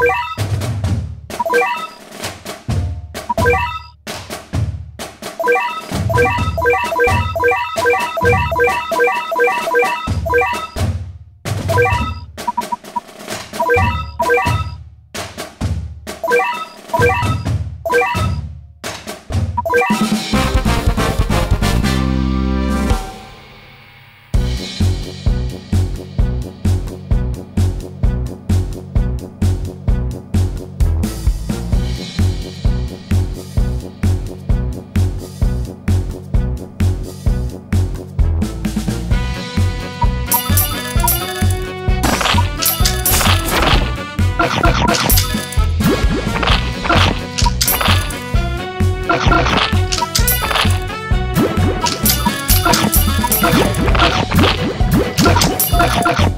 Bye. Let's go.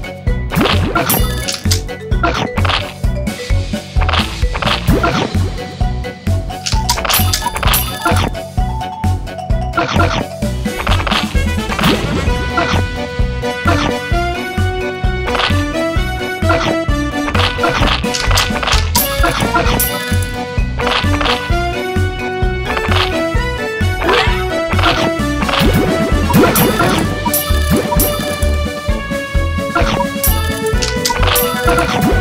you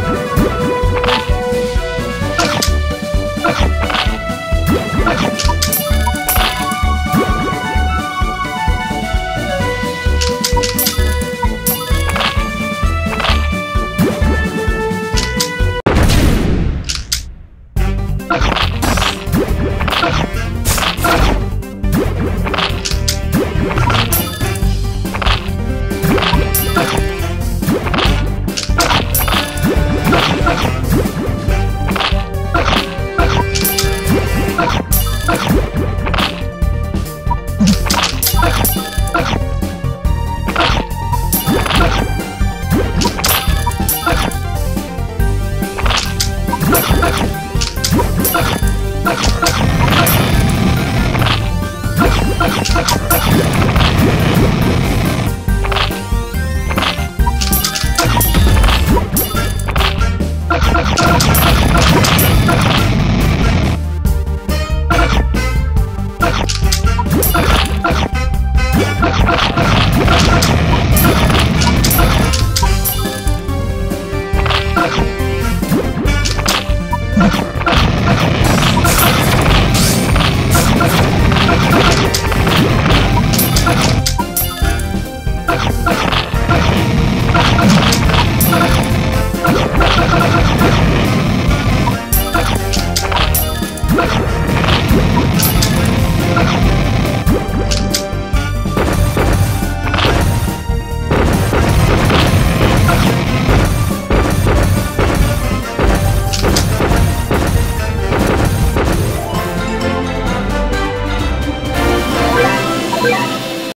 Let's.